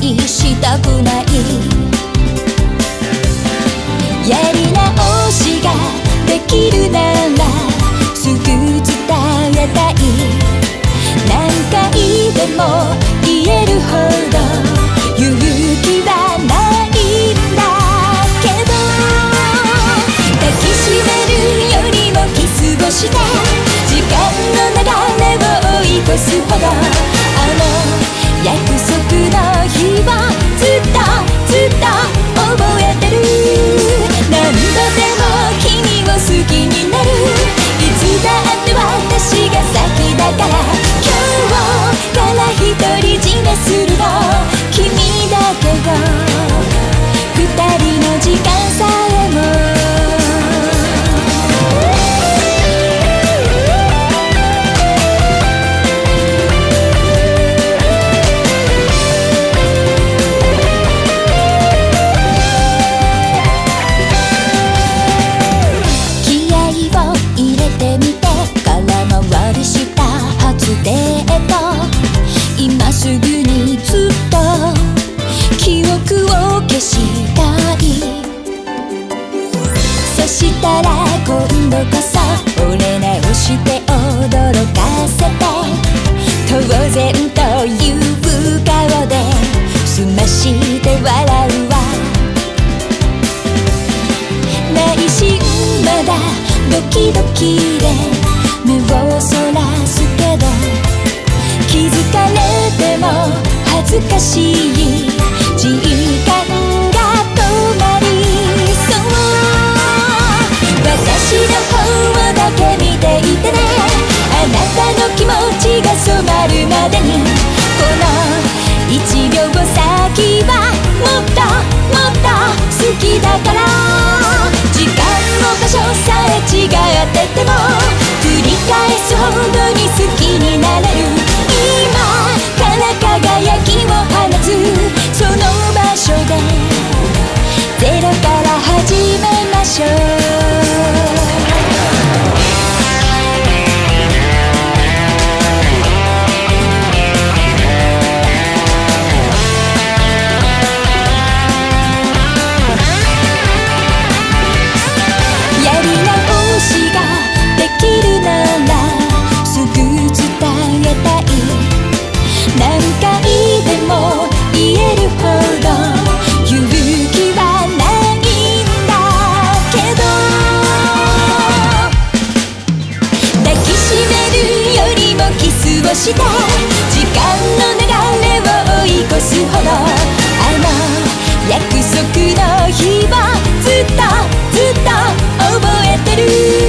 にしたくないやり直しができるならすぐ伝えたい。何回でも言えるほど勇気はない。んだけど抱きしめるよりもキスをして時間の流れを追い。越すほどたら今度こそ惚れ直して驚かせて当然という顔ですまして笑うわ。内心まだドキドキで目をそらすけど気づかれても恥ずかしいして時間の流れを追い越すほどあの約束の日はずっとずっと覚えてる。